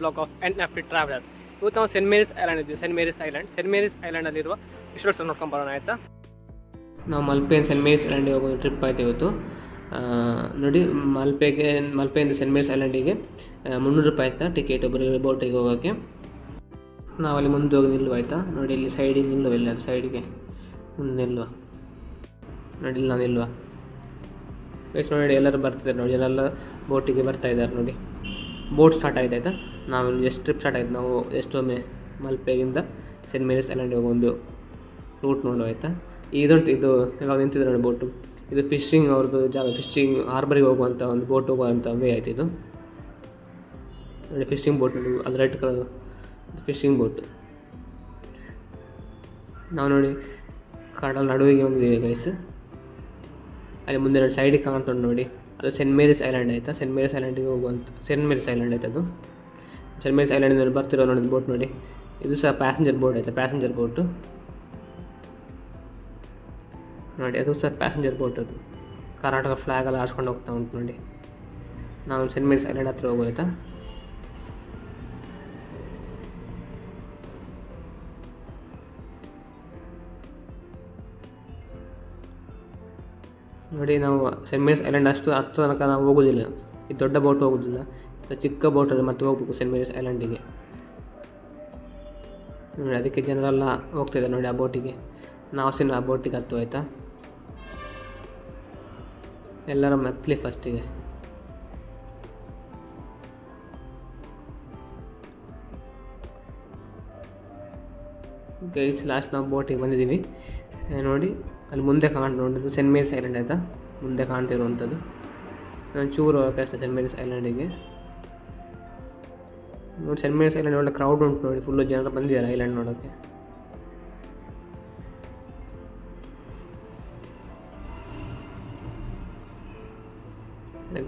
Blog of N F traveller ಇವತ್ತು ನಾವು Saint Mary's Island ಇದ್ದೀವಿ Saint Mary's Island Saint Mary's ಐಲ್ಯಾಂಡಲ್ಲಿರುವ ವಿಶ್ವಸ್ ನೋಡ್ಕೊಂಡು ಬರೋಣ, ಆಯಿತಾ? ನಾವು ಮಲ್ಪೆ ಸೆಂಟ್ ಮೇರಿಸ್ ಐಲ್ಯಾಂಡಿಗೆ ಹೋಗೋ ಟ್ರಿಪ್ ಆಯ್ತು ಇವತ್ತು. ನೋಡಿ ಮಲ್ಪೆಗೆ ಮಲ್ಪೆಯಿಂದ ಸೆಂಟ್ ಮೇರಿಸ್ ಐಲ್ಯಾಂಡಿಗೆ ಮುನ್ನೂರು ರೂಪಾಯಿ ಆಯ್ತಾ ಟಿಕೆಟ್ ಒಬ್ಬರಿಗೆ ಬೋಟಿಗೆ ಹೋಗೋಕ್ಕೆ ಅಲ್ಲಿ ಮುಂದೆ ಹೋಗಿ ನಿಲ್ಲುವ, ಆಯಿತಾ? ನೋಡಿ, ಇಲ್ಲಿ ಸೈಡಿಗೆ ನಿಲ್ಲುವ ಇಲ್ಲ ಸೈಡಿಗೆ ಮುಂದೆ ನಿಲ್ಲುವ. ನೋಡಿ, ಇಲ್ಲಿ ನಿಲ್ಲುವ. ಗೈಸ್ ನೋಡಿ, ಎಲ್ಲರೂ ಬರ್ತಿದ್ದಾರೆ. ನೋಡಿ ಎಲ್ಲ ಬೋಟಿಗೆ ಬರ್ತಾ ಇದ್ದಾರೆ, ನೋಡಿ. ಬೋಟ್ ಸ್ಟಾರ್ಟ್ ಆಯ್ತು ಆಯಿತಾ? ನಾವು ಎಷ್ಟು ಟ್ರಿಪ್ ಸ್ಟಾರ್ಟ್ ಆಯ್ತು, ನಾವು ಎಷ್ಟೊಮ್ಮೆ ಮಲ್ಪೆಗಿಂದ ಸೆಂಟ್ ಮೇರಿಸ್ ಐಲ್ಯಾಂಡಿಗೆ ಹೋಗೋ ಒಂದು ರೂಟ್ ನೋಡೋ ಆಯಿತಾ? ಇದೊಂದು ಇದು ಇವಾಗ ನಿಂತಿದೆ ನೋಡಿ ಬೋಟು ಇದು ಫಿಶಿಂಗ್ ಅವ್ರದ್ದು ಜಾಗ ಫಿಶಿಂಗ್ ಹಾರ್ಬರಿಗೆ ಹೋಗುವಂಥ ಒಂದು ಬೋಟ್ ಹೋಗುವಂಥ ವೇ ಆಯ್ತು ಇದು. ನೋಡಿ ಫಿಶಿಂಗ್ ಬೋಟ್ ನೋಡಿ, ಅದು ರೆಡ್ ಕಲರ್ ಫಿಶಿಂಗ್ ಬೋಟ್ ನಾವು ನೋಡಿ, ಕಡಲ ನಡುವಿಗೆ ಬಂದಿದ್ದೀವಿ ಗೈಸ್ ಅಲ್ಲಿ ಮುಂದೆ ನೋಡಿ ಸೈಡಿಗೆ ಕಾಣ್ಕೊಂಡು ನೋಡಿ. ಅದು ಸೆಂಟ್ ಮೇರಿಸ್ ಐಲ್ಯಾಂಡ್ ಆಯಿತಾ? ಸೆಂಟ್ ಮೇರಿಸ್ ಐಲ್ಯಾಂಡಿಗೆ ಹೋಗುವಂಥ ಸೆಂಟ್ ಮೇರಿಸ್ ಐಲ್ಯಾಂಡ್ ಆಯ್ತು ಅದು? ಸೆಂಟ್ ಐಲ್ಯಾಂಡಿಂದ ಬರ್ತಿರೋ ನೋಡಿ ಬೋಟ್ ನೋಡಿ. ಇದು ಸಹ ಪ್ಯಾಸೆಂಜರ್ ಬೋಟ್ ಐತೆ ಪ್ಯಾಸೆಂಜರ್ ಬೋಟು ನೋಡಿ, ಅದು ಸಹ ಪ್ಯಾಸೆಂಜರ್ ಬೋಟ್ ಅದು. ಕರ್ನಾಟಕ ಫ್ಲಾಗ್ ಎಲ್ಲ ಆಡ್ಸ್ಕೊಂಡು ಹೋಗ್ತಾ ಉಂಟು ನೋಡಿ. ನಾವು ಸೆಂಟ್ ಐಲ್ಯಾಂಡ್ ಹತ್ರ ಹೋಗೋಯ್ತಾ? ನೋಡಿ, ನಾವು ಸೆಂಟ್ ಐಲ್ಯಾಂಡ್ ಅಷ್ಟು ಹತ್ತು ತನಕ ನಾವು ಹೋಗೋದಿಲ್ಲ. ಈ ದೊಡ್ಡ ಬೋಟ್ ಹೋಗೋದಿಲ್ಲ. ಚಿಕ್ಕ ಬೋಟಲ್ಲಿ ಮತ್ತೆ ಹೋಗ್ಬೇಕು ಸೆಂಟ್ ಮೇರಿಸ್ ಐಲ್ಯಾಂಡಿಗೆ. ನೋಡಿ, ಅದಕ್ಕೆ ಜನರೆಲ್ಲ ಹೋಗ್ತಿದ್ದಾರೆ ನೋಡಿ ಆ ಬೋಟಿಗೆ. ನಾವು ಸಿನ ಆ ಬೋಟಿಗೆ ಹತ್ತು, ಆಯಿತಾ? ಎಲ್ಲರ ಮೆತ್ಲಿ ಫಸ್ಟಿಗೆ ಗೈಸ್ ಲಾಸ್ಟ್ ನಾವು ಬೋಟಿಗೆ ಬಂದಿದ್ದೀವಿ. ನೋಡಿ, ಅಲ್ಲಿ ಮುಂದೆ ಕಾಣ್ ನೋಡಿದ್ದು ಸೆಂಟ್ ಮೇರಿಸ್ ಐಲ್ಯಾಂಡ್, ಆಯಿತಾ? ಮುಂದೆ ಕಾಣ್ತಿರುವಂಥದ್ದು ನಾನು ಚೂರು ಹೋಗೋಕೆ ಅಷ್ಟೇ ಸೆಂಟ್ ಮೇರಿಸ್ ಐಲ್ಯಾಂಡಿಗೆ. ನೋಡಿ ಸೆಂಟ್ ಮೇರಿಸ್ ಐಲ್ಯಾಂಡ್ ಒಳ್ಳೆ ಕ್ರೌಡ್ ಉಂಟು ನೋಡಿ ಫುಲ್ಲು ಜನರು ಬಂದಿದ್ದಾರೆ ಐಲ್ಯಾಂಡ್ ನೋಡೋಕ್ಕೆ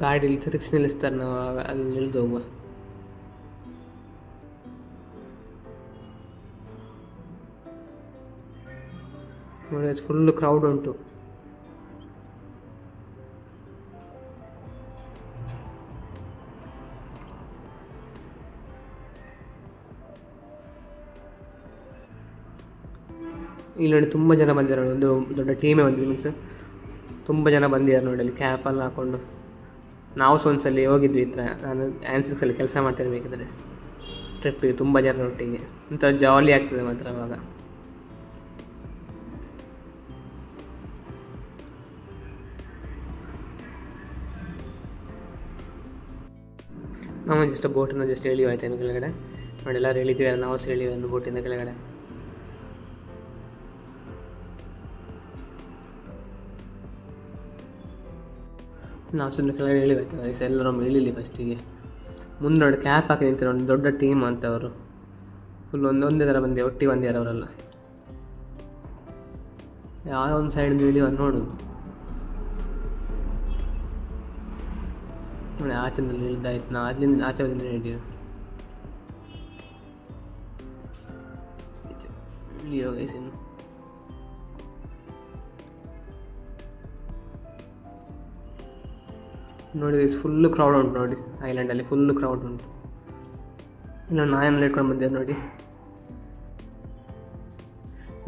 ಗಾಡಿ ತಿರುಗಿಸಿ ನಿಲ್ಲಿಸ್ತಾರೆ ನಾವು ಅಲ್ಲಿ ಇಳಿದು ಹೋಗುವ. ನೋಡಿ ಫುಲ್ಲು ಕ್ರೌಡ್ ಉಂಟು. ಇಲ್ಲಿ ನೋಡಿ ತುಂಬ ಜನ ಬಂದಿದ್ದಾರೆ ಒಂದು ದೊಡ್ಡ ಟೀಮೇ ಬಂದಿದೆ ಮೀನ್ಸ್ ತುಂಬ ಜನ ಬಂದಿದ್ದಾರೆ ನೋಡಿ ಅಲ್ಲಿ. ಕ್ಯಾಪೆಲ್ಲ ಹಾಕ್ಕೊಂಡು ನಾವು ಸಹ ಒಂದ್ಸಲಿ ಹೋಗಿದ್ವಿ ಈ ಥರ. ನಾನು ಆ್ಯನ್ಸಿಕ್ಸಲ್ಲಿ ಕೆಲಸ ಮಾಡ್ತಿರ್ಬೇಕಿದ್ರೆ. ಟ್ರಿಪ್ಪಿಗೆ ತುಂಬ ಜನ ಒಟ್ಟಿಗೆ. ಇಂಥ ಜಾಲಿ ಆಗ್ತದೆ ಮಾತ್ರ ಅವಾಗ. ನಾವು ಜಸ್ಟ್ ಬೋಟಿಂದ ಜಸ್ಟ್ ಹೇಳಿ ಆಯ್ತು ಕೆಳಗಡೆ? ನೋಡಿ, ಎಲ್ಲರೂ ಇಳಿತಿದ್ದಾರೆ ನಾವು ಸಹ ಇಳಿಯುವ ಇನ್ನು ಬೋಟಿಂದ ಕೆಳಗಡೆ. ನಾವು ಸುಮ್ಮನೆ ಕೆಳಗಡೆ ಇಳಿಬೇಕು ವಯಸ್ಸು ಎಲ್ಲರೂ ಇಳಿಲಿ ಫಸ್ಟಿಗೆ ಮುಂದೆ ನೋಡಿ ಕ್ಯಾಪ್ ಹಾಕಿ ನಿಂತಿರೋ ಒಂದು ದೊಡ್ಡ ಟೀಮ್ ಅಂತ ಅವರು ಫುಲ್ ಒಂದೊಂದೇ ಥರ ಬಂದೆ ಒಟ್ಟಿಗೆ ಬಂದಿದ್ದಾರೆ ಅವರೆಲ್ಲ. ಯಾವ ಒಂದು ಸೈಡಿಂದ ಇಳಿಯುವ ನೋಡೋದು. ನೋಡಿ ಆಚೆದಲ್ಲಿ ಇಳಿದಾಯ್ತು ನಾ ಅಲ್ಲಿಂದ ಆಚೆ ಬಂದ ಇಳಿಯೋ. ಗೈಸ್ ನೋಡಿ ಫುಲ್ಲು ಕ್ರೌಡ್ ಉಂಟು ನೋಡಿ ಐಲ್ಯಾಂಡಲ್ಲಿ ಫುಲ್ಲು ಕ್ರೌಡ್ ಉಂಟು. ಇಲ್ಲ ನಾಯನ್ನೆಲ್ಲ ಇಟ್ಕೊಂಡು ಬಂದಿದ್ದಾರೆ ನೋಡಿ.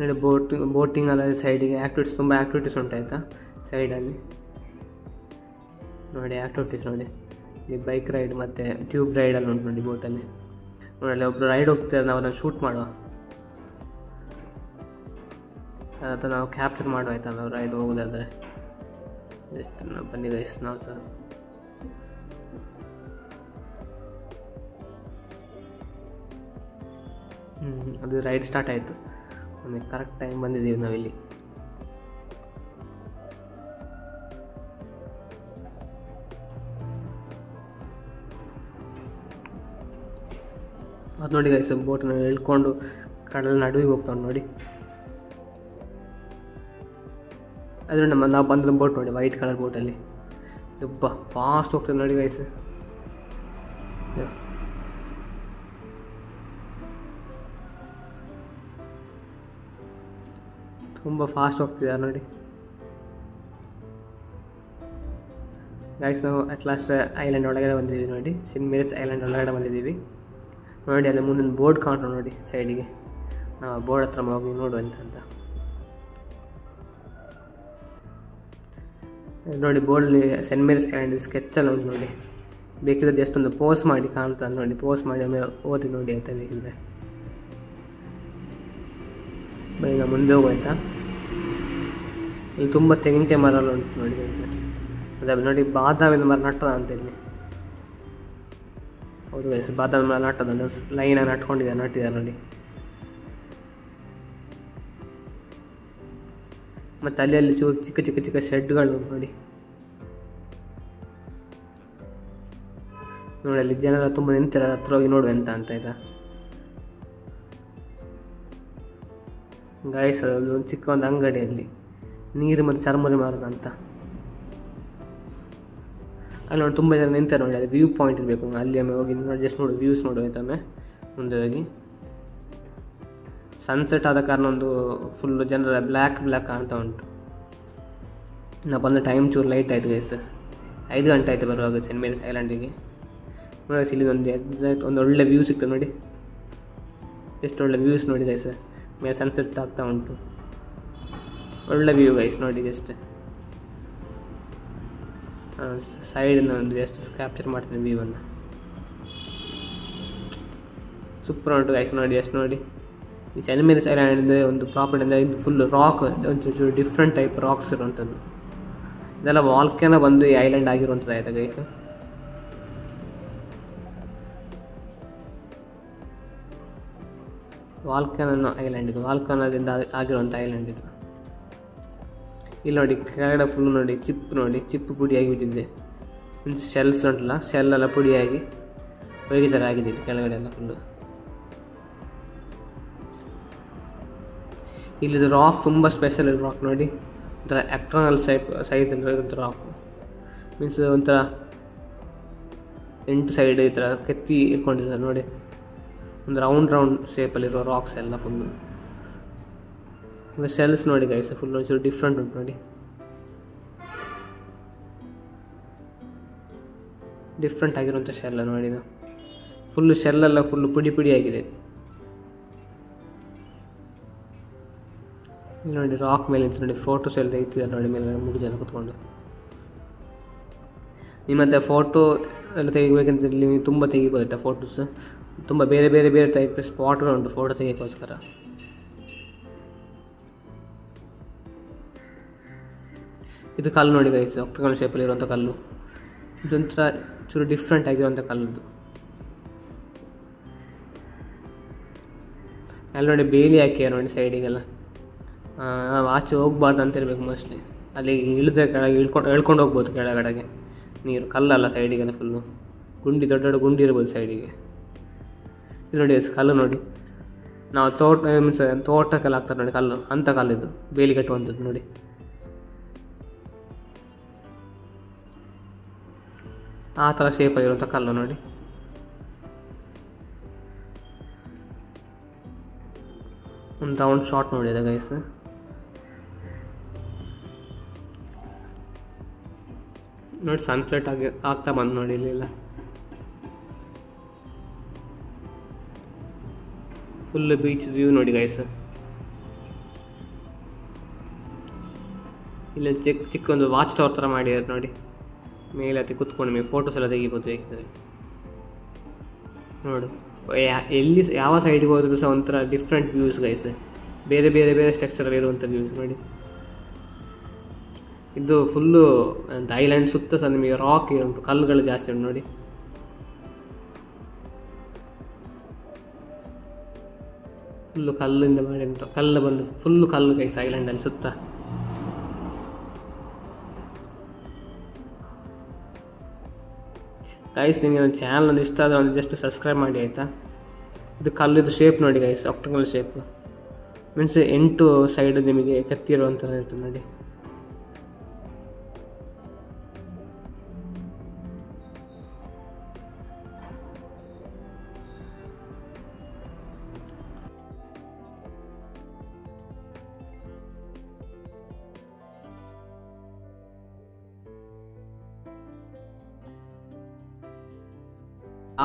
ನೋಡಿ ಬೋಟಿಂಗ್ ಬೋಟಿಂಗ್ ಅಲ್ಲ ಸೈಡಿಗೆ ಆ್ಯಕ್ಟಿವಿಟೀಸ್ ತುಂಬ ಆ್ಯಕ್ಟಿವಿಟೀಸ್ ಉಂಟಾಯ್ತಾ ಸೈಡಲ್ಲಿ ನೋಡಿ ಆ್ಯಕ್ಟಿವಿಟೀಸ್ ನೋಡಿ. ಇಲ್ಲಿ ಬೈಕ್ ರೈಡ್ ಮತ್ತು ಟ್ಯೂಬ್ ರೈಡಲ್ಲಿ ಉಂಟು ನೋಡಿ ಬೋಟಲ್ಲಿ ನೋಡಿ ಅಲ್ಲಿ ಒಬ್ಬರು ರೈಡ್ ಹೋಗ್ತಿದ್ದಾರೆ ನಾವು ಅದನ್ನು ಶೂಟ್ ಮಾಡುವ. ಅದನ್ನು ನಾವು ಕ್ಯಾಪ್ಚರ್ ಮಾಡುವ ಆಯ್ತಾ, ನಾವು ರೈಡ್ ಹೋಗೋದಾದರೆ. ಜಸ್ಟ್ ನಾವು ಬನ್ನಿ ಗೈಸ್ ನಾವು ಸಹ. ಅದು ರೈಡ್ ಸ್ಟಾರ್ಟ್ ಆಯಿತು. ನಮಗೆ ಕರೆಕ್ಟ್ ಟೈಮ್ ಬಂದಿದ್ದೀವಿ ನಾವಿಲ್ಲಿ ಅದು ನೋಡಿ ಗೈಸ್ ಬೋಟನ್ನ ಇಳ್ಕೊಂಡು ಕಡಲ ನಡುವಿಗೆ ಹೋಗ್ತಾವೆ ನೋಡಿ. ಅದ್ರ ನಮ್ಮ ನಾವು ಬಂದ ಬೋಟ್ ನೋಡಿ ವೈಟ್ ಕಲರ್ ಬೋಟಲ್ಲಿ ಯಬ್ಬ ಫಾಸ್ಟ್ ಹೋಗ್ತದೆ ನೋಡಿ ಗೈಸ್ ತುಂಬ ಫಾಸ್ಟ್ ಹೋಗ್ತಿದ್ದಾರೆ ನೋಡಿ. ಗೈಸ್ ನಾವು ಅಟ್ ಲಾಸ್ಟ್ ಐಲ್ಯಾಂಡ್ ಒಳಗಡೆ ಬಂದಿದ್ದೀವಿ ನೋಡಿ. ಸಿನ್ ಮೇರಿಸ್ ಐಲ್ಯಾಂಡ್ ಒಳಗಡೆ ಬಂದಿದ್ದೀವಿ. ನೋಡಿ, ಅಲ್ಲಿ ಮುಂದಿನ ಬೋರ್ಡ್ ಕಾಣ್ರು ನೋಡಿ ಸೈಡಿಗೆ ನಾವು ಬೋರ್ಡ್ ಹತ್ರ ಹೋಗಿ ನೋಡುವಂತ ಅಂತ. ನೋಡಿ ಬೋರ್ಡಲ್ಲಿ ಸೆಂಟ್ ಮೇರಿಸ್ ಐಲ್ಯಾಂಡ್ ಎಲ್ಲ ಉಂಟು ನೋಡಿ. ಬೇಕಿದ್ರೆ ಒಂದು ಪೋಸ್ಟ್ ಮಾಡಿ ಕಾಣ್ತದೆ ನೋಡಿ ಪೋಸ್ಟ್ ಮಾಡಿ ಆಮೇಲೆ ಓದಿ ನೋಡಿ ಅಂತ ಬೇಕಿದ್ರೆ. ನಾವು ಮುಂದೆ ಹೋಗೋಯ್ತಾ ಇಲ್ಲಿ ತುಂಬ ತೆಂಗಿನಕಾಯಿ ಮರ ಉಂಟು ನೋಡಿ ಸರ್ ಅದೇ ನೋಡಿ ಬಾದಾಮಿನ ಮರ ನಟ್ಟದ ಅಂತ ಇಲ್ಲಿ. ಹೌದು ಗೈಸ್ ಬಾದಾಮಿ ಮರ ನಟ್ಟದ ಲೈನಾಗಿ ನಟ್ಕೊಂಡಿದ್ದಾರೆ ನಟ್ಟಿದ್ದಾರೆ ನೋಡಿ ಮತ್ತು ಅಲ್ಲಿ ಅಲ್ಲಿ ಚೂರು ಚಿಕ್ಕ ಚಿಕ್ಕ ಚಿಕ್ಕ ಶೆಡ್ಗಳು ನೋಡಿ. ನೋಡಿ ಅಲ್ಲಿ ಜನರ ತುಂಬ ನಿಂತಿರ ಹತ್ರ ಹೋಗಿ ನೋಡುವೆ ಅಂತ ಅಂತ ಆಯ್ತಾ? ಗಾಯಸ್ ಅದು ಒಂದು ಚಿಕ್ಕ ಒಂದು ಅಂಗಡಿಯಲ್ಲಿ. ನೀರು ಮತ್ತು ಚರ್ಮರಿ ಮಾರೋದು ಅಂತ. ಅಲ್ಲಿ ನೋಡಿ ತುಂಬ ಜನ ನಿಂತಾರೆ ನೋಡಿ, ಅಲ್ಲಿ ವ್ಯೂ ಪಾಯಿಂಟ್ ಇರಬೇಕು. ಅಲ್ಲಿ ಒಮ್ಮೆ ಹೋಗಿ ನೋಡಿ ಜಸ್ಟ್ ನೋಡಿ ವ್ಯೂಸ್ ನೋಡುವ ಆಯ್ತಮ್ಮೆ ಮುಂದೆ ಹೋಗಿ. ಸನ್ಸೆಟ್ ಆದ ಕಾರಣ ಒಂದು ಫುಲ್ಲು ಜನರ ಬ್ಲ್ಯಾಕ್ ಬ್ಲ್ಯಾಕ್ ಕಾಣ್ತಾ ಉಂಟು. ನಾವು ಬಂದ ಟೈಮ್ ಚೂರು ಲೈಟ್ ಆಯಿತು ಗೈಸ್ ಐದು ಗಂಟೆ ಆಯಿತು ಬರುವಾಗ ಸೆಂಟ್ ಮೇರಿಸ್ ಐಲ್ಯಾಂಡಿಗೆ ನೋಡಿ ಇಲ್ಲಿ ಒಂದು ಎಕ್ಸಾಕ್ಟ್ ಒಂದು ಒಳ್ಳೆ ವ್ಯೂ ಸಿಗ್ತದೆ ನೋಡಿ. ಎಷ್ಟು ಒಳ್ಳೆ ವ್ಯೂಸ್ ನೋಡಿದೆ ಗೈಸ್ ಮೇಲೆ ಸನ್ಸೆಟ್ ಆಗ್ತಾ ಉಂಟು. ಒಳ್ಳೆ ವ್ಯೂ ಗೈಸ್ ನೋಡಿ ಎಷ್ಟೇ ಸೈಡಿಂದ ಒಂದು ಎಷ್ಟು ಕ್ಯಾಪ್ಚರ್ ಮಾಡ್ತೀನಿ ವ್ಯೂವನ್ನು ಸೂಪರ್ ಉಂಟು ಗೈಸ್ ನೋಡಿ ಎಷ್ಟು ನೋಡಿ. ಈ ಸೆಂಟ್ ಮೇರಿಸ್ ಐಲ್ಯಾಂಡ್ ಒಂದು ಪ್ರಾಪರ್ಟಿ ಅಂದರೆ ಇದು ಫುಲ್ ರಾಕ್ ಒಂಚೂರು ಡಿಫ್ರೆಂಟ್ ಟೈಪ್ ರಾಕ್ಸ್ ಇರುವಂಥದ್ದು ಇದೆಲ್ಲ ವಾಲ್ಕೇನ ಬಂದು ಈ ಐಲ್ಯಾಂಡ್ ಆಗಿರುವಂಥದ್ದು ಆಯ್ತಾ ಗೈಸ್ ವಾಲ್ಕನ್ ಐಲ್ಯಾಂಡ್ ಇದು. ವಾಲ್ಕನದಿಂದ ಆಗಿರುವಂಥ ಐಲ್ಯಾಂಡ್ ಇದು. ಇಲ್ಲಿ ನೋಡಿ, ಕೆಳಗಡೆ ಫುಲ್ ನೋಡಿ, ಚಿಪ್ ನೋಡಿ, ಚಿಪ್ ಪುಡಿಯಾಗಿ ಮೀನ್ಸ್ ಶೆಲ್ಸ್ ಉಂಟಲ್ಲ ಶೆಲ್ಲೆಲ್ಲ ಪುಡಿಯಾಗಿ ಹೋಗಿ ಥರ ಆಗಿದೆ ಕೆಳಗಡೆ ಎಲ್ಲ ಫುಲ್ಲು ಇಲ್ಲಿದು ರಾಕ್ ತುಂಬ ಸ್ಪೆಷಲ್ ಇದೆ ರಾಕ್ ನೋಡಿ. ಒಂಥರ ಎಕ್ಟ್ರಾನಲ್ ಸೈಪ್ ಸೈಜ್ ಇರೋದು ರಾಕ್ ಮೀನ್ಸ್ ಒಂಥರ ಎಂಟು ಸೈಡ್ ಈ ಥರ ಕೆತ್ತಿ ಇಟ್ಕೊಂಡಿದ್ದಾರೆ ನೋಡಿ. ಒಂದು ರೌಂಡ್ ರೌಂಡ್ ಶೇಪಲ್ಲಿರೋ ರಾಕ್ಸ್ ಎಲ್ಲ ಫುಲ್ಲು ಸೆಲ್ಸ್ ಶೆಲ್ಸ್ ನೋಡಿ ಗೈಸ್ ಫುಲ್ ಒಂಚೂರು ಡಿಫ್ರೆಂಟ್ ಉಂಟು ನೋಡಿ. ಡಿಫ್ರೆಂಟ್ ಆಗಿರುವಂಥ ಶೆಲ್ ನೋಡಿ ಫುಲ್ಲು ಶೆಲ್ಲೆಲ್ಲ ಫುಲ್ಲು ಪುಡಿ ಪುಡಿ ಆಗಿದೆ. ನೋಡಿ ರಾಕ್ ಮೇಲೆ ನಿಂತು ನೋಡಿ ಫೋಟೋಸ್ ಎಲ್ಲ ತೆಗಿತಿದ್ದಾರೆ ನೋಡಿ ಮೇಲೆ ಮೂರು ಜನ ಕುತ್ಕೊಂಡು. ನಿಮ್ಮತ್ತೆ ಫೋಟೋ ಎಲ್ಲ ತೆಗಿಬೇಕಂತ ಇಲ್ಲಿ ತುಂಬ ತೆಗಿಬೋದಾಯ್ತಾ ಫೋಟೋಸ್ ತುಂಬ ಬೇರೆ ಬೇರೆ ಬೇರೆ ಟೈಪ್ ಸ್ಪಾಟ್ಗಳು ಉಂಟು ಫೋಟೋ ತೆಗೆಯೋಕ್ಕೋಸ್ಕರ. ಇದು ಕಲ್ಲು ನೋಡಿ ಗೈಸ್ ಆಕ್ಟಗಲ್ ಶೇಪಲ್ಲಿ ಇರುವಂಥ ಕಲ್ಲು. ಇದೊಂಥರ ಚೂರು ಡಿಫ್ರೆಂಟ್ ಆಗಿರುವಂಥ ಕಲ್ಲುದು. ಅಲ್ಲಿ ನೋಡಿ ಬೇಲಿ ಹಾಕಿ ನೋಡಿ ಸೈಡಿಗೆಲ್ಲ ನಾವು ಆಚೆ ಹೋಗ್ಬಾರ್ದು ಅಂತ ಇರಬೇಕು ಮೋಸ್ಟ್ಲಿ ಅಲ್ಲಿ ಇಳಿದ್ರೆ ಕೆಳಗೆ ಇಳ್ಕೊಂಡು ಎಳ್ಕೊಂಡು ಹೋಗ್ಬೋದು ಕೆಳಗಡೆಗೆ. ನೀರು, ಕಲ್ಲಲ್ಲ ಸೈಡಿಗೆಲ್ಲ ಫುಲ್ಲು ಗುಂಡಿ, ದೊಡ್ಡ ದೊಡ್ಡ ಗುಂಡಿ ಇರ್ಬೋದು ಸೈಡಿಗೆ ಇದು ನೋಡಿ ಕಲ್ಲು ನೋಡಿ. ನಾವು ತೋಟ ಮೀನ್ಸ್ ತೋಟಕ್ಕೆಲ್ಲ ಹಾಕ್ತಾರೆ ನೋಡಿ ಕಲ್ಲು ಅಂಥ ಕಲ್ಲಿದ್ದು ಬೇಲಿ ಕಟ್ಟುವಂಥದ್ದು ನೋಡಿ. ಆ ಥರ ಶೇಪಲ್ಲಿರುವಂಥ ಕಲ್ಲು ನೋಡಿ. ಒಂದು ರೌಂಡ್ ಶಾಟ್ ನೋಡಿದೆ ಗೈಸ್ ನೋಡಿ ಸನ್ಸೆಟ್ ಆಗಿ ಆಗ್ತಾ ಬಂದು ನೋಡಿ ಇಲ್ಲೆಲ್ಲ. ಫುಲ್ ಬೀಚ್ ವ್ಯೂ ನೋಡಿ ಗೈಸ್ ಇಲ್ಲಿ ಚಿಕ್ಕ ಚಿಕ್ಕ ಒಂದು ವಾಚ್ ಟವರ್ ಥರ ಮಾಡಿದ್ದಾರೆ ನೋಡಿ. ಮೇಲೆ ಹತ್ತಿ ಕುತ್ಕೊಂಡು ಮೇಲೆ ಫೋಟೋಸ್ ಎಲ್ಲ ತೆಗಿಬೋದು ಬೇಕಿದ್ರೆ. ನೋಡು. ಎಲ್ಲಿ ಯಾವ ಸೈಡ್ಗೆ ಹೋದ್ರೂ ಸಹ ಒಂಥರ ಡಿಫ್ರೆಂಟ್ ವ್ಯೂಸ್ ಗೈಸ್ ಬೇರೆ ಬೇರೆ ಬೇರೆ ಸ್ಟ್ರಕ್ಚರಲ್ಲಿ ಇರುವಂಥ ವ್ಯೂಸ್ ನೋಡಿ. ಇದು ಫುಲ್ಲು ಐಲ್ಯಾಂಡ್ ಸುತ್ತ ಸಹ ನಿಮಗೆ ರಾಕ್ ಉಂಟು, ಕಲ್ಲುಗಳು ಜಾಸ್ತಿ ಉಂಟು ನೋಡಿ. ಫುಲ್ಲು ಕಲ್ಲಿಂದ ಮಾಡಿ ಉಂಟು ಕಲ್ಲು ಬಂದು ಫುಲ್ಲು ಕಲ್ಲು ಗೈಸ್ ಐಲ್ಯಾಂಡಲ್ಲಿ ಸುತ್ತ. ಗೈಸ್ ನಿಮಗೆ ನನ್ನ ಚಾನಲ್ ಒಂದು ಇಷ್ಟ ಆದರೆ ಒಂದು ಜಸ್ಟ್ ಸಬ್ಸ್ಕ್ರೈಬ್ ಮಾಡಿ ಆಯಿತಾ? ಇದು ಕಲ್ಲಿದ್ದು ಶೇಪ್ ನೋಡಿ ಗೈಸ್ ಆಕ್ಟಗಲ್ ಶೇಪ್ ಮೀನ್ಸ್ ಎಂಟು ಸೈಡ್ ನಿಮಗೆ ಕತ್ತಿರುವಂಥ ಇರ್ತದೆ ನೋಡಿ.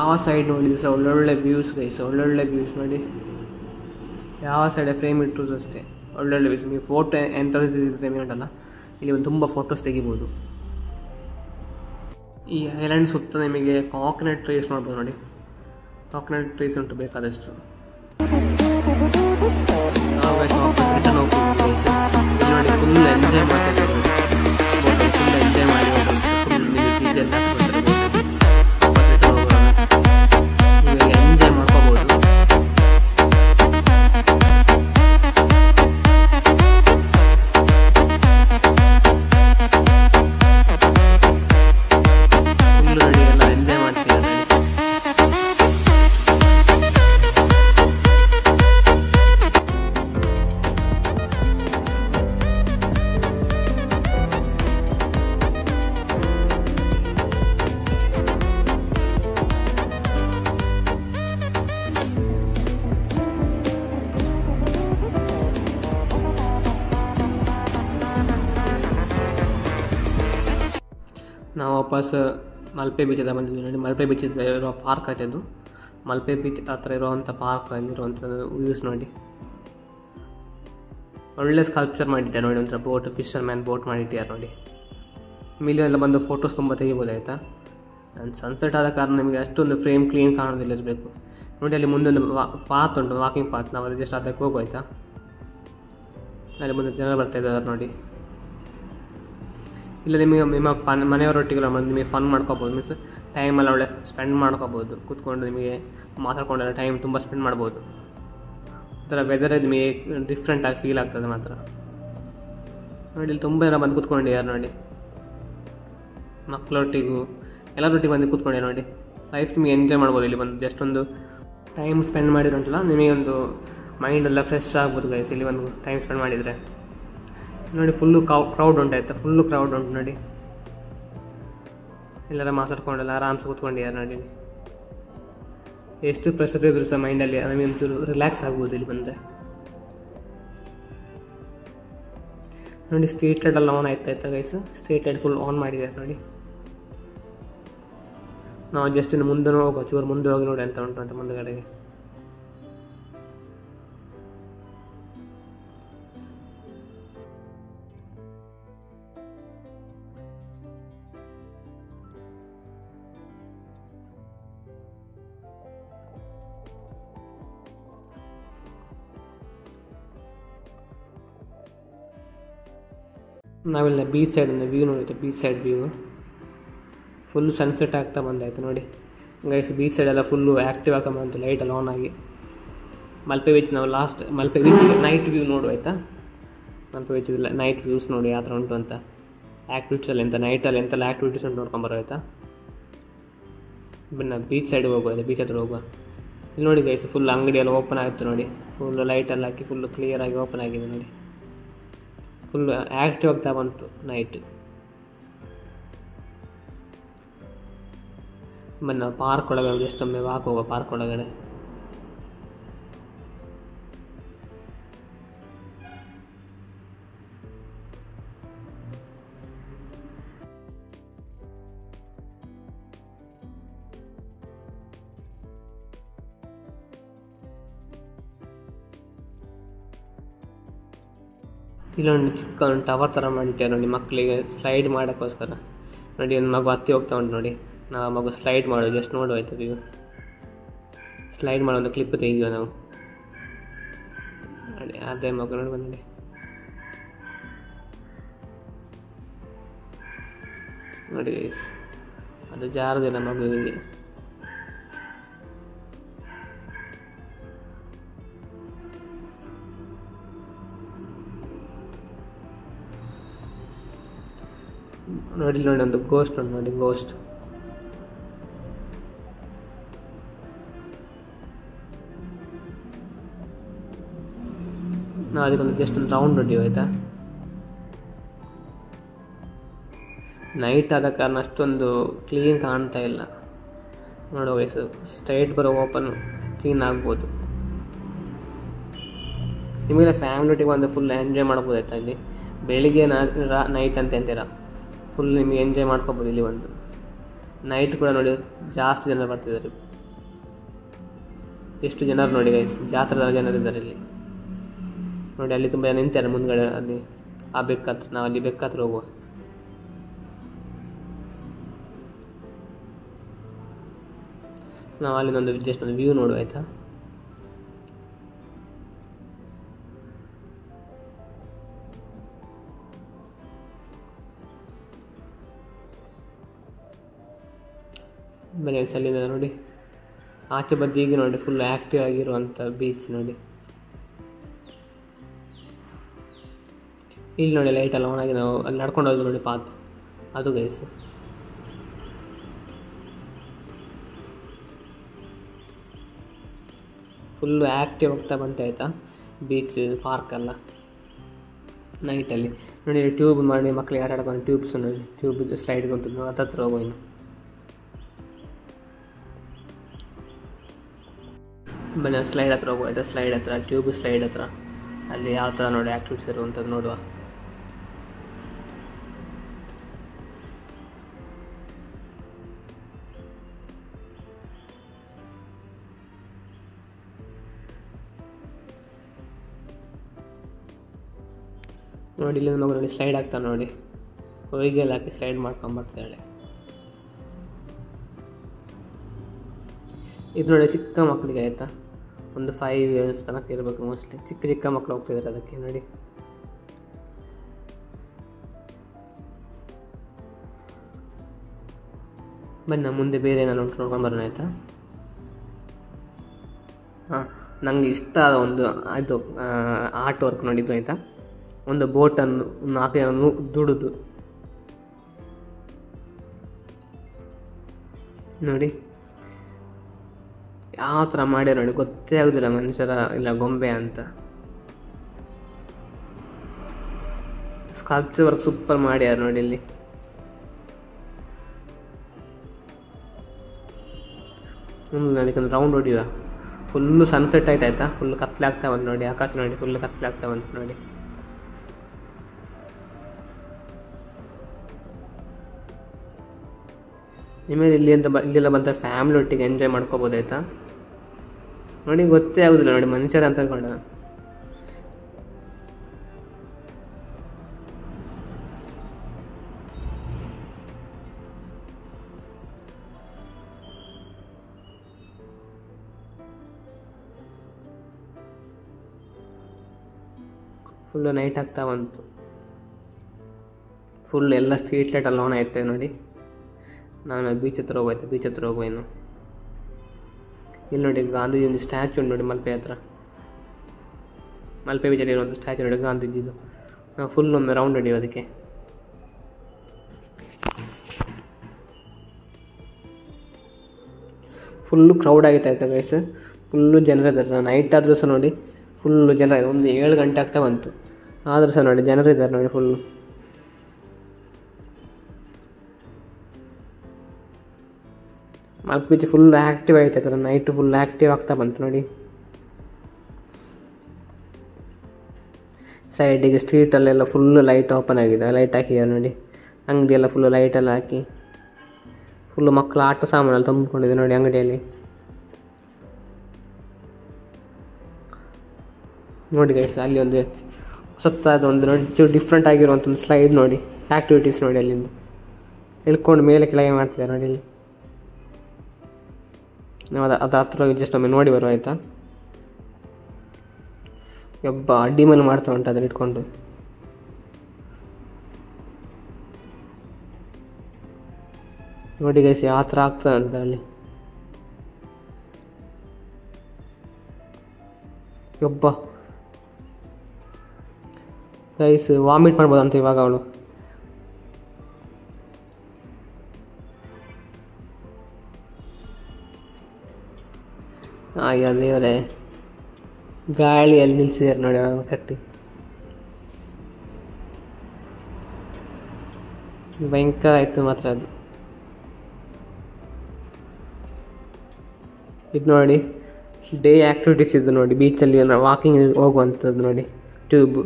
ಯಾವ ಸೈಡ್ ನೋಡಿದ್ರು ಸಹ ಒಳ್ಳೊಳ್ಳೆ ವ್ಯೂಸ್ ಗೈಸ್ ಒಳ್ಳೊಳ್ಳೆ ವ್ಯೂಸ್ ನೋಡಿ. ಯಾವ ಸೈಡೆ ಫ್ರೇಮ್ ಇಟ್ಟರು ಅಷ್ಟೇ, ಒಳ್ಳೊಳ್ಳೆ ವ್ಯೂಸ್ ನೀವು ಫೋಟೋ ಎಂಥ ಫ್ರೇಮ್ ಉಂಟಲ್ಲ ಇಲ್ಲಿ ಒಂದು ತುಂಬ ಫೋಟೋಸ್ ತೆಗಿಬೋದು. ಈ ಐಲ್ಯಾಂಡ್ ಸುತ್ತ ನಿಮಗೆ ಕಾಕ್ನೆಟ್ ಟ್ರೀಸ್ ನೋಡ್ಬೋದು ನೋಡಿ. ಕಾಕ್ನೆಟ್ ಟ್ರೀಸ್ ಉಂಟು ಬೇಕಾದಷ್ಟು. ನಾವು ಹೋಗ್ತೀವಿ ನೋಡಿ ಫುಲ್ ಎಂಜಾಯ್ ಮಾಡ್ತಿದ್ದೀವಿ ನಾವು ವಾಪಸ್, ಮಲ್ಪೆ ಬೀಚ್ ಹತ್ರ ಬಂದಿದ್ವಿ ನೋಡಿ. ಮಲ್ಪೆ ಬೀಚ್ ಇರೋ ಪಾರ್ಕ್ ಅದು. ಮಲ್ಪೆ ಬೀಚ್ ಹತ್ರ ಇರುವಂಥ ಪಾರ್ಕ್ ಅಲ್ಲಿರುವಂಥದ್ದು ವ್ಯೂಸ್ ನೋಡಿ. ಒಳ್ಳೆ ಸ್ಕಲ್ಪ್ಚರ್ ಮಾಡಿದ್ದಾರೆ ನೋಡಿ ಒಂಥರ ಬೋಟ್ ಫಿಶರ್ ಮ್ಯಾನ್ ಬೋಟ್ ಮಾಡಿಟ್ಟಿದ್ದಾರೆ ನೋಡಿ. ಮಿಲಿಯೆಲ್ಲ ಬಂದು ಫೋಟೋಸ್ ತುಂಬ ತೆಗಿಬೋದು ಆಯಿತಾ? ಸನ್ಸೆಟ್ ಆದ ಕಾರಣ ನಿಮಗೆ ಅಷ್ಟೊಂದು ಫ್ರೇಮ್ ಕ್ಲೀನ್ ಕಾಣೋದಿಲ್ಲ ಇರಬೇಕು. ನೋಡಿ, ಅಲ್ಲಿ ಮುಂದೊಂದು ಪಾತ್ ಉಂಟು ವಾಕಿಂಗ್ ಪಾತ್ ನಾವು ಅಲ್ಲಿ ಜಸ್ಟ್ ಅದಕ್ಕೆ ಹೋಗು ಆಯಿತಾ ಅಲ್ಲಿ ಮುಂದೆ ಜನ ಬರ್ತಾ ಇದ್ದಾರೆ ನೋಡಿ. ಇಲ್ಲ, ನಿಮಗೆ ನಿಮ್ಮ ಫನ್ ಮನೆಯವರೊಟ್ಟಿಗೆ ನಿಮಗೆ ಫನ್ ಮಾಡ್ಕೋಬೋದು. ಮೀನ್ಸ್ ಟೈಮೆಲ್ಲ ಒಳ್ಳೆ ಸ್ಪೆಂಡ್ ಮಾಡ್ಕೋಬೋದು. ಕೂತ್ಕೊಂಡು ನಿಮಗೆ ಮಾತಾಡ್ಕೊಂಡೆಲ್ಲ ಟೈಮ್ ತುಂಬ ಸ್ಪೆಂಡ್ ಮಾಡ್ಬೋದು. ಒಂಥರ ವೆದರ್ ನಿಮಗೆ ಡಿಫ್ರೆಂಟಾಗಿ ಫೀಲ್ ಆಗ್ತದೆ ಮಾತ್ರ. ನೋಡಿ, ಇಲ್ಲಿ ತುಂಬ ಜನ ಬಂದು ಕೂತ್ಕೊಂಡಿದ್ದಾರೆ ನೋಡಿ. ಮಕ್ಕಳೊಟ್ಟಿಗೂ ಎಲ್ಲರೊಟ್ಟಿಗೆ ಬಂದು ಕೂತ್ಕೊಂಡಿದ್ದಾರೆ ನೋಡಿ. ಲೈಫ್ ನಿಮಗೆ ಎಂಜಾಯ್ ಮಾಡ್ಬೋದು ಇಲ್ಲಿ ಬಂದು. ಜಸ್ಟ್ ಒಂದು ಟೈಮ್ ಸ್ಪೆಂಡ್ ಮಾಡಿರೋಂಟಲ್ಲ ನಿಮಗೆ ಒಂದು ಮೈಂಡ್ ಎಲ್ಲ ಫ್ರೆಶ್ ಆಗ್ಬೋದು ಗೈಸ್ ಇಲ್ಲಿ ಒಂದು ಟೈಮ್ ಸ್ಪೆಂಡ್ ಮಾಡಿದರೆ. ನೋಡಿ ಫುಲ್ಲು ಕೌ ಕ್ರೌಡ್ ಆಯ್ತಾ ಫುಲ್ಲು ಕ್ರೌಡ್ ಉಂಟು ನೋಡಿ. ಎಲ್ಲರ ಮಾತಾಡ್ಕೊಂಡೆಲ್ಲ ಆರಾಮ್ಸೆ ಕೂತ್ಕೊಂಡಿದ್ದಾರೆ ನೋಡಿ ಎಷ್ಟು ಪ್ರೆಷರ್ ಇದ್ರು ಸಹ ಮೈಂಡಲ್ಲಿ ನಮಗೆ ರಿಲ್ಯಾಕ್ಸ್ ಆಗ್ಬೋದು ಇಲ್ಲಿ ಬಂದರೆ. ನೋಡಿ ಸ್ಟ್ರೀಟ್ ಲೈಟ್ ಎಲ್ಲ ಆನ್ ಆಯ್ತಾ ಆಯ್ತಾ guys street light full on ಮಾಡಿದ್ದಾರೆ ನೋಡಿ. ನಾವು ಜಸ್ಟ್ ಇನ್ನು ಮುಂದೆ ಹೋಗೋ ಚೂರು ಮುಂದೆ ಹೋಗಿ ನೋಡಿ ಅಂತ ಉಂಟು ಅಂತ ಮುಂದಗಡೆಗೆ. ನಾವೆಲ್ಲ ಬೀಚ್ ಸೈಡಿಂದ ವ್ಯೂ ನೋಡಿದ್ದೆ beach side view full sunset ಆಗ್ತಾ ಬಂದಾಯ್ತು ನೋಡಿ. ಗೈಸ್ ಬೀಚ್ ಸೈಡ್ ಎಲ್ಲ ಫುಲ್ಲು ಆ್ಯಕ್ಟಿವ್ ಆಗ್ತಾ ಬಂತು ಲೈಟ್ ಎಲ್ಲ ಆನ್ ಆಗಿ. ಮಲ್ಪೆ ಬೀಚ್ ನಾವು last Malpe beach night view ನೋಡು ಮಲ್ಪೆ ಬೀಚ್ ನೈಟ್ ವ್ಯೂಸ್ ನೋಡಿ ಯಾವ ಥರ ಉಂಟು ಅಂತ. ಆ್ಯಕ್ಟಿವಿಟೀಸ್ ಅಲ್ಲಿ ಎಂತ ನೈಟಲ್ಲಿ ಎಂತೆಲ್ಲ ಆ್ಯಕ್ಟಿವಿಟೀಸ್ ಉಂಟು ನೋಡ್ಕೊಂಬರೋ ಆಯಿತಾ? ಬನ್ನ ಬೀಚ್ ಸೈಡ್ ಹೋಗುವ ಬೀಚ್ ಹತ್ರ ಹೋಗುವ. ಇಲ್ಲಿ ನೋಡಿ ಗೈಸ್ ಫುಲ್ ಅಂಗಡಿ ಎಲ್ಲ ಓಪನ್ ಆಯಿತು ನೋಡಿ. ಫುಲ್ ಲೈಟೆಲ್ಲ ಹಾಕಿ ಫುಲ್ ಕ್ಲಿಯರಾಗಿ ಓಪನ್ ಆಗಿದೆ ನೋಡಿ. ಫುಲ್ ಆ್ಯಕ್ಟಿವ್ ಆಗ್ತಾ ಬಂತು ನೈಟ್ ಬನ್ನ ಪಾರ್ಕ್ ಒಳಗೆ ಎಷ್ಟೊಮ್ಮೆ ವಾಕ್ ಹೋಗೋ ಪಾರ್ಕ್ ಒಳಗಡೆ. ಇಲ್ಲೊಂದು ಚಿಕ್ಕ ಒಂದು ಟವರ್ ಥರ ಮಾಡಿಟ್ಟಾರೆ ನೋಡಿ ಮಕ್ಕಳಿಗೆ ಸ್ಲೈಡ್ ಮಾಡೋಕ್ಕೋಸ್ಕರ. ನೋಡಿ, ಒಂದು ಮಗು ಹತ್ತಿ ಹೋಗ್ತಾ ಉಂಟು ನೋಡಿ. ನಾವು ಮಗು ಸ್ಲೈಡ್ ಮಾಡೋದು ಜಸ್ಟ್ ನೋಡು ಆಯ್ತು ವ್ಯೂ ಸ್ಲೈಡ್ ಮಾಡೋ ಒಂದು ಕ್ಲಿಪ್ ತೆಗಿಯೋ ನಾವು. ನೋಡಿ, ಅದೇ ಮಗು ನೋಡಿ. ಬಂದು ನೋಡಿ. ಅದು ಜಾರದಿಲ್ಲ ಮಗುವಿಗೆ ನೋಡಿ ನೋಡಿ, ಒಂದು ಗೋಸ್ಟ್ ನೋಡಿ ನೋಡಿ ಗೋಸ್ಟ್ ನಾ ಅದಕ್ಕೊಂದು ಜಸ್ಟ್ ಒಂದು ರೌಂಡ್ ಹೊಡಿವು ಆಯಿತಾ? ನೈಟ್ ಆದ ಕಾರಣ ಅಷ್ಟೊಂದು ಕ್ಲೀನ್ ಕಾಣ್ತಾ ಇಲ್ಲ. ನೋಡೋ ವಯಸ್ಸು ಸ್ಟ್ರೈಟ್ ಬರೋ ಓಪನ್ ಕ್ಲೀನ್ ಆಗ್ಬೋದು. ನಿಮಗೆ ಫ್ಯಾಮಿಲಿ ಒಟ್ಟಿಗೆ ಒಂದು ಫುಲ್ ಎಂಜಾಯ್ ಮಾಡ್ಬೋದು, ಆಯ್ತಾ ಇಲ್ಲಿ? ಬೆಳಿಗ್ಗೆ ನೈಟ್ ಅಂತ ಅಂತೀರ? ಫುಲ್ ನಿಮಗೆ ಎಂಜಾಯ್ ಮಾಡ್ಕೋಬೋದು ಇಲ್ಲಿ ಒಂದು ನೈಟ್ ಕೂಡ ನೋಡಿ ಜಾಸ್ತಿ ಜನ ಬರ್ತಿದ್ದಾರೆ. ಎಷ್ಟು ಜನರು ನೋಡಿ ಗೈಸ್ ಜಾತ್ರೆದ ಜನರಿದ್ದಾರೆ ಇಲ್ಲಿ. ನೋಡಿ ಅಲ್ಲಿ ತುಂಬ ಜನ ನಿಂತಾರೆ ಮುಂದ್ಗಡೆ ಅಲ್ಲಿ. ಆ ಬೆಕ್ಕ ಹತ್ರ ನಾವು ಅಲ್ಲಿ ಬೆಕ್ಕ ಹತ್ರ ಹೋಗುವ. ನಾವು ಅಲ್ಲಿಂದೊಂದು ಜಸ್ಟ್ ಒಂದು ವ್ಯೂ ನೋಡುವ ಆಯ್ತಾ? ಬನ್ನಿ ಅಲ್ಲಿಂದ ನೋಡಿ. ಆಚೆ ಬದಿಗೆ ನೋಡಿ ಫುಲ್ ಆ್ಯಕ್ಟಿವ್ ಆಗಿರುವಂಥ ಬೀಚ್ ನೋಡಿ. ಇಲ್ಲಿ ನೋಡಿ ಲೈಟ್ ಎಲ್ಲ ಆಗಿ ನಾವು ಅಲ್ಲಿ ನಡ್ಕೊಂಡು ಹೋದ್ವಿ ನೋಡಿ ಪಾತ್ ಅದು ಗೈಸ್ ಫುಲ್ಲು ಆ್ಯಕ್ಟಿವ್ ಆಗ್ತಾ ಬಂತ ಆಯಿತಾ? ಬೀಚ್ ಪಾರ್ಕ್ ಎಲ್ಲ. ನೈಟಲ್ಲಿ ನೋಡಿ ಟ್ಯೂಬ್ ಮಾಡಿ ಮಕ್ಕಳಿಗೆ ಆಟ ಆಡ್ಕೊಂಡು ಟ್ಯೂಬ್ಸ್ ನೋಡಿ. ಟ್ಯೂಬ್ ಸ್ಲೈಡ್ ಬಂತು, ಹತ್ತತ್ರ ಹೋಗೋ ಇನ್ನು. ಬನ್ನಿ ಸ್ಲೈಡ್ ಹತ್ರ ಆಯ್ತಾ ಸ್ಲೈಡ್ ಹತ್ರ ಟ್ಯೂಬ್ ಸ್ಲೈಡ್ ಹತ್ರ. ಅಲ್ಲಿ ಯಾವ ಥರ ನೋಡಿ ಆ್ಯಕ್ಟಿವಿಟೀಸ್ ಇರುವಂಥದ್ದು ನೋಡುವ. ನೋಡಿ, ಇಲ್ಲಿ ಮಗು ನೋಡಿ ಸ್ಲೈಡ್ ಆಗ್ತಾನೆ ನೋಡಿ. ಹೊಯ್ಗೆಲ್ಲ ಹಾಕಿ ಸ್ಲೈಡ್ ಮಾಡ್ಕೊಂಬರ್ತಾಳೆ ಇದು ನೋಡಿ ಚಿಕ್ಕ ಮಕ್ಕಳಿಗೆ ಆಯಿತಾ? ಒಂದು ಫೈವ್ ಇಯರ್ಸ್ ತನಕ ಇರಬೇಕು ಮೋಸ್ಟ್ಲಿ ಚಿಕ್ಕ ಚಿಕ್ಕ ಮಕ್ಕಳು ಹೋಗ್ತಿದ್ದಾರೆ ಅದಕ್ಕೆ ನೋಡಿ. ಬನ್ನಿ, ಮುಂದೆ ಬೇರೆ ಏನಾದ್ರು ಉಂಟು ನೋಡ್ಕೊಂಡು ಬರೋಣ ಆಯಿತಾ? ಹಾಂ ನನಗೆ ಇಷ್ಟ ಆದ ಒಂದು ಅದು ಆರ್ಟ್ ವರ್ಕ್ ನೋಡಿದ್ದು ಆಯಿತಾ? ಒಂದು ಬೋಟನ್ನು ನಾಲ್ಕು ಜನ ದುಡಿದು. ನೋಡಿ. ಯಾವ ಥರ ಮಾಡ್ಯಾರ ನೋಡಿ ಗೊತ್ತೇ ಆಗೋದಿಲ್ಲ ಮನುಷ್ಯರ ಇಲ್ಲ ಗೊಂಬೆ ಅಂತ. ಸ್ಕಾಲ್ಪ್ಚರ್ ವರ್ಕ್ ಸೂಪರ್ ಮಾಡ್ಯಾರ ನೋಡಿ ಇಲ್ಲಿ. ಹ್ಞೂ ನನಗೊಂದು ರೌಂಡ್ ಹೊಡಿಯುವ. ಫುಲ್ಲು ಸನ್ಸೆಟ್ ಆಯ್ತು ಆಯ್ತಾ? ಫುಲ್ ಕತ್ಲೆ ಆಗ್ತಾ ಬಂತು ನೋಡಿ, ಆಕಾಶ ನೋಡಿ ಫುಲ್ ಕತ್ಲೆ ಆಗ್ತಾ ಬಂತು ನೋಡಿ. ನಿಮಗೆ ಇಲ್ಲಿ ಅಂತ ಬ ಇಲ್ಲೆಲ್ಲ ಬಂದರೆ ಫ್ಯಾಮಿಲಿ ಒಟ್ಟಿಗೆ ಎಂಜಾಯ್ ಮಾಡ್ಕೋಬೋದು ಆಯ್ತಾ? ನೋಡಿ ಗೊತ್ತೇ ಆಗೋದಿಲ್ಲ, ನೋಡಿ ಮನುಷ್ಯರ ಅಂತ ಅನ್ಕೊಂಡ ಫುಲ್ಲು ನೈಟ್ ಆಗ್ತಾ ಬಂತು. ಫುಲ್ ಎಲ್ಲ ಸ್ಟ್ರೀಟ್ ಲೈಟ್ ಆನ್ ಆಯ್ತು ನೋಡಿ. ನಾನು ಬೀಚ್ ಹತ್ರ ಹೋಗೋಯ್ತು, ಬೀಚ್ ಹತ್ರ ಹೋಗುವ ಇನ್ನು. ಇಲ್ಲಿ ನೋಡಿ ಗಾಂಧೀಜಿ ಒಂದು ಸ್ಟ್ಯಾಚು ನೋಡಿ ಮಲ್ಪೆ ಹತ್ರ. ಮಲ್ಪೆ ಬೀಚಲ್ಲಿ ಇರುವಂಥ ಸ್ಟ್ಯಾಚು ನೋಡಿ ಗಾಂಧೀಜಿದು. ನಾವು ಫುಲ್ ಒಮ್ಮೆ ರೌಂಡ್ ಹೊಡಿಯೋ ಅದಕ್ಕೆ. ಫುಲ್ಲು ಕ್ರೌಡ್ ಆಗಿತ್ತು ಆಯ್ತಾ ಗೈಸ್ ಫುಲ್ಲು ಜನರಿದ್ದಾರೆ ನೈಟ್ ಆದರೂ ಸಹ ನೋಡಿ ಫುಲ್ಲು ಜನ ಒಂದು ಏಳು ಗಂಟೆ ಆಗ್ತಾ ಬಂತು. ಆದರೂ ಸಹ ನೋಡಿ ಜನರಿದ್ದಾರೆ ನೋಡಿ full Malpe beach full active ಆಯ್ತು ನೈಟ್ ಫುಲ್ ಆ್ಯಕ್ಟಿವ್ ಆಗ್ತಾ ಬಂತು ನೋಡಿ. ಸೈಡಿಗೆ ಸ್ಟ್ರೀಟಲ್ಲೆಲ್ಲ ಫುಲ್ ಲೈಟ್ ಓಪನ್ ಆಗಿದೆ. ಲೈಟ್ ಹಾಕಿದ್ದಾರೆ ನೋಡಿ. ಅಂಗಡಿಯೆಲ್ಲ ಫುಲ್ ಫುಲ್ಲು ಲೈಟೆಲ್ಲ ಹಾಕಿ. ಫುಲ್ಲು ಮಕ್ಕಳು ಆಟ ಸಾಮಾನೆಲ್ಲ ತುಂಬಿಕೊಂಡಿದೆ ನೋಡಿ ಅಂಗಡಿಯಲ್ಲಿ. ನೋಡಿ ಗೈಸ್ ಅಲ್ಲಿ ಒಂದು ಸತ್ತಾದ ಒಂದು ನೋಡಿ, ಚೂರು ಡಿಫ್ರೆಂಟ್ ಆಗಿರುವಂಥ ಒಂದು ಸ್ಲೈಡ್ ನೋಡಿ. ಆ್ಯಕ್ಟಿವಿಟೀಸ್ ನೋಡಿ ಅಲ್ಲಿಂದ. ಇಳ್ಕೊಂಡು ಮೇಲೆ ಕೆಳಗೆ ಮಾಡ್ತಿದ್ದಾರೆ ನೋಡಿ ಇಲ್ಲಿ. ನಾವು ಅದು ಅದು ಹತ್ರ ಜಸ್ಟ್ ಒಮ್ಮೆ ನೋಡಿ ಬರುವ, ಆಯಿತಾ? ಒಬ್ಬ ಅಡ್ಡಿ ಮೇಲೆ ಮಾಡ್ತಾ ಉಂಟು ಅದನ್ನ ಇಟ್ಕೊಂಡು. ನೋಡಿ ಗೈಸ್ ಯಾವ ಥರ ಆಗ್ತದೆ ಅಂತ ಅಲ್ಲಿ ಒಬ್ಬ ಗೈಸ್ ವಾಮಿಟ್ ಮಾಡ್ಬೋದಂತ ಇವಾಗ ಅವಳು. ಅಯ್ಯೋ ದೇವರೇ ಗಾಳಿಯಲ್ಲಿ ನಿಲ್ಸಿದ್ದಾರೆ ನೋಡಿ ಅವನು ಕಟ್ಟಿ. ಭಯಂಕರ ಆಯಿತು ಮಾತ್ರ ಅದು. ಇದು ನೋಡಿ, ಡೇ ಆ್ಯಕ್ಟಿವಿಟೀಸ್ ಇದು ನೋಡಿ ಬೀಚಲ್ಲಿ ವಾಕಿಂಗ್ ಹೋಗುವಂಥದ್ದು ನೋಡಿ ಟ್ಯೂಬ್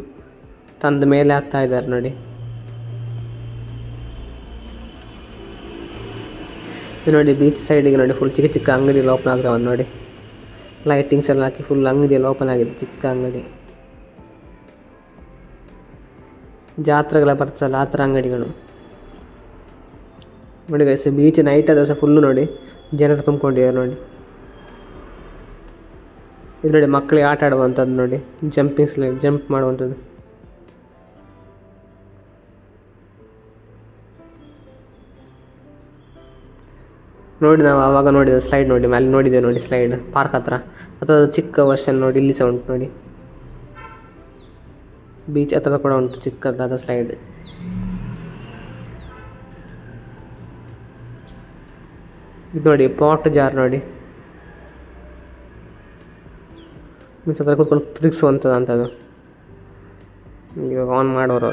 ತಂದ ಮೇಲೆ ಹಾಕ್ತಾ ಇದ್ದಾರೆ ನೋಡಿ. ಇದು ನೋಡಿ ಬೀಚ್ ಸೈಡಿಗೆ ನೋಡಿ ಫುಲ್ ಚಿಕ್ಕ ಚಿಕ್ಕ ಅಂಗಡಿ ಓಪನ್ ಆಗ್ತಾವೆ ನೋಡಿ. ಲೈಟಿಂಗ್ಸ್ ಎಲ್ಲ ಹಾಕಿ ಫುಲ್ ಅಂಗಡಿಯಲ್ಲಿ ಓಪನ್ ಆಗಿದೆ, ಚಿಕ್ಕ ಅಂಗಡಿ. ಜಾತ್ರೆಗಳ ಬರ್ತಲ್ಲ ಆ ಥರ ಅಂಗಡಿಗಳು. ನೋಡಿ ಗೈಸ್ ಬೀಚ್ ನೈಟ್ ಆದ ಸಹ ಫುಲ್ಲು ನೋಡಿ. ಜನರು ತುಂಬಿಕೊಂಡಿದ್ದಾರೆ ನೋಡಿ. ಇದು ನೋಡಿ ಮಕ್ಕಳಿಗೆ ಆಟ ಆಡುವಂಥದ್ದು ನೋಡಿ ಜಂಪಿಂಗ್ ಸ್ಲೈಡ್ ಜಂಪ್ ಮಾಡುವಂಥದ್ದು. ನೋಡಿ ನಾವು ಆವಾಗ ನೋಡಿದ ಸ್ಲೈಡ್ ನೋಡಿ, ಅಲ್ಲಿ ನೋಡಿದೆ ನೋಡಿ ಸ್ಲೈಡ್ ಪಾರ್ಕ್ ಹತ್ರ. ಅಥವಾ ಚಿಕ್ಕ ವರ್ಷನ್ ನೋಡಿ, ಇಲ್ಲಿ ಸಹ ಉಂಟು ನೋಡಿ. ಬೀಚ್ ಹತ್ರ ಕೂಡ ಉಂಟು ಚಿಕ್ಕದಾದ ಸ್ಲೈಡ್ ಇದು ನೋಡಿ ಪಾಟ್ ಜಾರ್ ನೋಡಿ. ಕೂತ್ಕೊಂಡು ತಿರುಗಿಸುವಂಥದ್ದು ಅಂಥದ್ದು ಇವಾಗ ಆನ್ ಮಾಡೋರು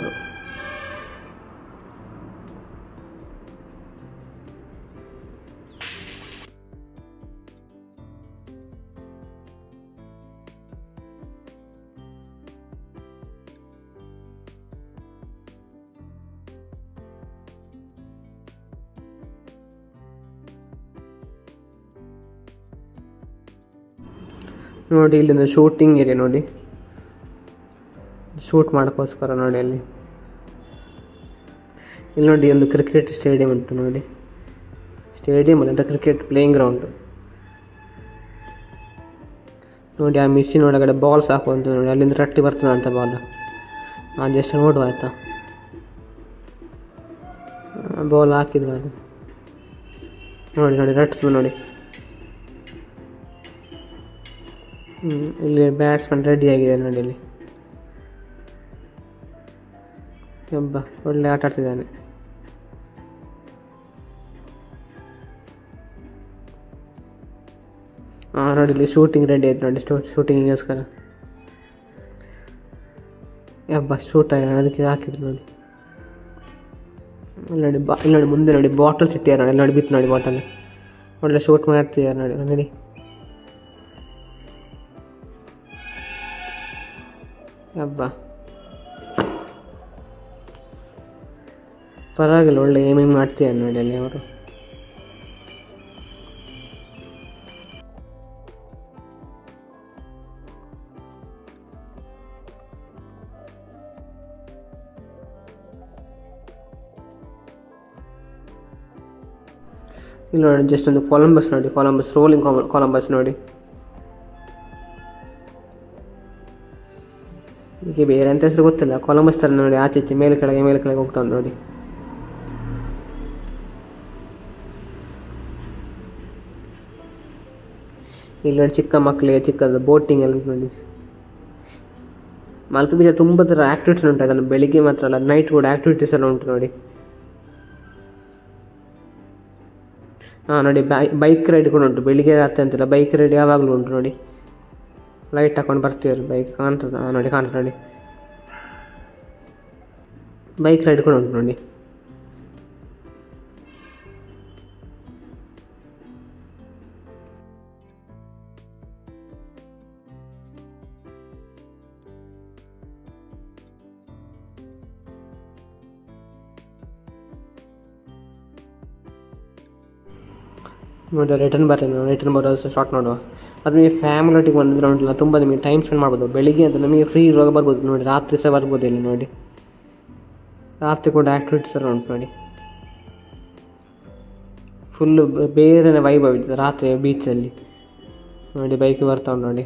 ನೋಡಿ, ಇಲ್ಲಿಂದ ಶೂಟಿಂಗ್ ಏರಿಯಾ ನೋಡಿ. ಶೂಟ್ ಮಾಡೋಕ್ಕೋಸ್ಕರ ನೋಡಿ ಅಲ್ಲಿ. ಇಲ್ಲಿ ನೋಡಿ, ಒಂದು ಕ್ರಿಕೆಟ್ ಸ್ಟೇಡಿಯಂ ಉಂಟು ನೋಡಿ. ಸ್ಟೇಡಿಯಂ ಅಂತ ಕ್ರಿಕೆಟ್ ಪ್ಲೇಯಿಂಗ್ ಗ್ರೌಂಡ್ ನೋಡಿ, ಆ ಮಿಷಿನ್ ಒಳಗಡೆ ಬಾಲ್ ಹಾಕುವಂತ ನೋಡಿ. ಅಲ್ಲಿಂದ ರಟ್ಟಿ ಬರ್ತದೆ ಅಂತ ಬಾಲ್ ಆ ಜಸ್ಟ್ ನೋಡುವ ಆಯ್ತಾ? ಬಾಲ್ ಹಾಕಿದ್ರು ನೋಡಿ ನೋಡಿ, ರಟ್ಸು ನೋಡಿ. ಇಲ್ಲಿ ಬ್ಯಾಟ್ಸ್ಮನ್ ರೆಡಿ ಆಗಿದೆ ನೋಡಿ ಇಲ್ಲಿ. ಒಬ್ಬ ಒಳ್ಳೆ ಆಟ ಆಡ್ತಿದ್ದಾನೆ. ಹಾಂ ನೋಡಿ ಇಲ್ಲಿ ಶೂಟಿಂಗ್ ರೆಡಿ ಆಯ್ತು ನೋಡಿ ಸ್ಟೂ ಶೂಟಿಂಗಿಗೋಸ್ಕರ ಯಬ್ಬ ಶೂಟ್ ಆಗಿ ಅದಕ್ಕೆ ಹಾಕಿದ್ರು ನೋಡಿ. ಇಲ್ಲಿ ನೋಡಿ ಬಾ ಇಲ್ಲಿ ನೋಡಿ ಮುಂದೆ ನೋಡಿ ಬಾಟಲ್ಸ್ ಇಟ್ಟಿದ್ದಾರೆ ನೋಡಿ, ಇಲ್ಲಿ ನೋಡಿ ಬಿತ್ತು ನೋಡಿ ಬಾಟಲ್ ಒಳ್ಳೆ ಶೂಟ್ ಮಾಡ್ತಿದ್ದಾರೆ ನೋಡಿ ನೋಡಿ. ಹಬ್ಬ. ಪರವಾಗಿಲ್ಲ, ಒಳ್ಳೆ ಏಮಿಂಗ್ ಮಾಡ್ತೀಯ ನೋಡಿ ಅಲ್ಲಿ ಅವರು. ಇಲ್ಲಿ ನೋಡಿ ಜಸ್ಟ್ ಒಂದು ಕೊಲಂಬಸ್ ನೋಡಿ ಕೊಲಂಬಸ್ ರೋಲಿಂಗ್ ಕೊಲಂಬಸ್ ನೋಡಿ. ಈಗ ಬೇರೆ ಎಂತ ಹೆಸರು ಗೊತ್ತಿಲ್ಲ. ಕೊಲಂಬಸ್ ಥರ ನೋಡಿ ಆಚೆ ಈಚೆ ಮೇಲೆ ಕೆಳಗೆ ಮೇಲೆ ಕೆಳಗೆ ಹೋಗ್ತಾ ಉಂಟು ನೋಡಿ. ಇಲ್ಲಿ ನೋಡಿ ಚಿಕ್ಕ ಮಕ್ಕಳಿಗೆ ಚಿಕ್ಕದು ಬೋಟಿಂಗ್ ಎಲ್ಲ ನೋಡಿ. ಮಲ್ಪೆ ಬೀಚ್ ತುಂಬ ಥರ ಆ್ಯಕ್ಟಿವಿಟೀಸ್ ಉಂಟು. ಅದನ್ನು ಬೆಳಿಗ್ಗೆ ಮಾತ್ರ ಅಲ್ಲ ನೈಟ್ ಕೂಡ ಆ್ಯಕ್ಟಿವಿಟೀಸ್ ಎಲ್ಲ ಉಂಟು ನೋಡಿ. ಹಾಂ ನೋಡಿ ಬೈಕ್ ರೈಡ್ ಕೂಡ ಉಂಟು. ಬೆಳಿಗ್ಗೆ ರಾತ್ರಿ ಅಂತಿಲ್ಲ ಬೈಕ್ ರೈಡ್ ಯಾವಾಗಲೂ ಉಂಟು ನೋಡಿ. ಲೈಟ್ ಹಾಕೊಂಡು ಬರ್ತೀವ್ರಿ ಬೈಕ್ ಕಾಣ್ತದೆ ಹಾಂ ನೋಡಿ, ಕಾಣ್ತದೆ ನೋಡಿ. ಬೈಕ್ ರೈಡ್ ಕೂಡ ಉಂಟು ನೋಡಿ. ನೋಡಿ ರಿಟರ್ನ್ ಬರ್ರಿ ನಾವು ರಿಟರ್ನ್ ಬರೋ ಶಾರ್ಟ್ ನೋಡುವ. ಅದು ನಿಮಗೆ ಫ್ಯಾಮಿಲಿ ಒಟ್ಟಿಗೆ ಬಂದಿದ್ರೆ ಉಂಟಲ್ಲ ತುಂಬ ನಿಮಗೆ ಟೈಮ್ ಸ್ಪೆಂಡ್ ಮಾಡ್ಬೋದು. ಬೆಳಿಗ್ಗೆ ಅಂತ ನಮಗೆ ಫ್ರೀ ಇರುವಾಗ ಬರ್ಬೋದು ನೋಡಿ, ರಾತ್ರಿ ಸಹ ಬರ್ಬೋದು ಇಲ್ಲಿ ನೋಡಿ. ರಾತ್ರಿ ಕೂಡ ಆ್ಯಕ್ಟಿವಿಟೀಸ್ ಎಲ್ಲ ಉಂಟು ನೋಡಿ. ಫುಲ್ಲು ಬೇರೆನೇ ವೈಭವ ಇದೆ ರಾತ್ರಿ ಬೀಚಲ್ಲಿ ನೋಡಿ ಬೈಕ್ ಬರ್ತಾ ಉಂಟು ನೋಡಿ.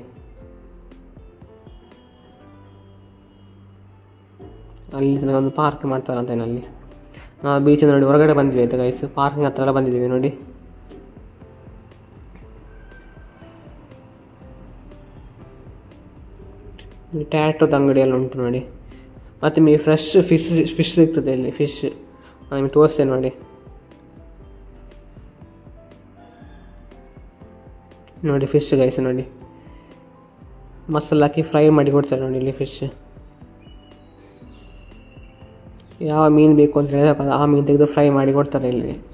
ಅಲ್ಲಿ ತನಕ ಒಂದು ಪಾರ್ಕ್ ಮಾಡ್ತಾರಂತೆ ಅಲ್ಲಿ. ನಾವು ಬೀಚ್ ನೋಡಿ, ಹೊರಗಡೆ ಬಂದ್ವಿ ಆಯ್ತಾ ಗೈಸ್ ಪಾರ್ಕಿಂಗ್ ಹತ್ರ ಎಲ್ಲ ಬಂದಿದ್ದೀವಿ ನೋಡಿ. ಟ್ಯಾಟೋದ ಅಂಗಡಿ ಎಲ್ಲ ಉಂಟು ನೋಡಿ. ಮತ್ತು ನಿಮಗೆ ಫ್ರೆಶ್ ಫಿಶ್ ಫಿಶ್ ಸಿಗ್ತದೆ ಇಲ್ಲಿ ಫಿಶ್ ನಾನು ನಿಮಗೆ ತೋರಿಸ್ತೇನೆ ನೋಡಿ. ನೋಡಿ ಫಿಶ್ ಗೈಸ್ ನೋಡಿ. ಮಸಾಲ ಹಾಕಿ ಫ್ರೈ ಮಾಡಿ ಕೊಡ್ತಾರೆ ನೋಡಿ ಇಲ್ಲಿ ಫಿಶ್ ಯಾವ ಮೀನು ಬೇಕು ಅಂತ ಹೇಳಿದ್ರೆ ಆ ಮೀನು ತೆಗೆದು ಫ್ರೈ ಮಾಡಿ ಕೊಡ್ತಾರೆ ಇಲ್ಲಿ.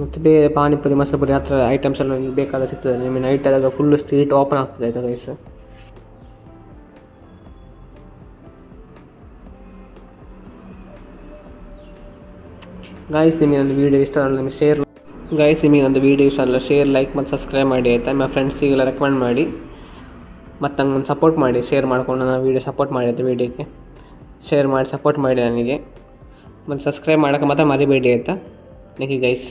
ಮತ್ತು ಬೇರೆ ಪಾನಿಪುರಿ, ಮಸಾಲೆ ಪುರಿ, ಆ ಥರ ಐಟಮ್ಸ್ ಎಲ್ಲ ನಿಮ್ಗೆ ಬೇಕಾದ ಸಿಗ್ತದೆ. ನಿಮಗೆ ನೈಟ್ ಆದಾಗ ಫುಲ್ ಸ್ಟ್ರೀಟ್ ಓಪನ್ ಆಗ್ತದೆ ಆಯ್ತಾ ಗೈಸ್ ಗಾಯ್ಸ್ ನಿಮಗೆ ಒಂದು ವೀಡಿಯೋ ಇಷ್ಟ ಆದರೆ ನಿಮಗೆ ಶೇರ್ ಗೈಸ್ ನಿಮಗೆ ಒಂದು ವೀಡಿಯೋ ಇಷ್ಟ ಅಲ್ಲ ಶೇರ್ ಲೈಕ್ ಮತ್ತು ಸಬ್ಸ್ಕ್ರೈಬ್ ಮಾಡಿ ಆಯಿತಾ? ನಿಮ್ಮ ಫ್ರೆಂಡ್ಸಿಗೆಲ್ಲ ರೆಕಮೆಂಡ್ ಮಾಡಿ. ಮತ್ತು ನಂಗೆ ಸಪೋರ್ಟ್ ಮಾಡಿ ಶೇರ್ ಮಾಡಿಕೊಂಡು ನಾನು ವೀಡಿಯೋ ಸಪೋರ್ಟ್ ಮಾಡಿ ಆಯಿತು ವೀಡಿಯೋಕ್ಕೆ ಶೇರ್ ಮಾಡಿ ಸಪೋರ್ಟ್ ಮಾಡಿ ನನಗೆ. ಮತ್ತು ಸಬ್ಸ್ಕ್ರೈಬ್ ಮಾಡೋಕ್ಕೆ ಮಾತ್ರ ಮರಿಬೇಡಿ ಆಯಿತಾ? Thank guys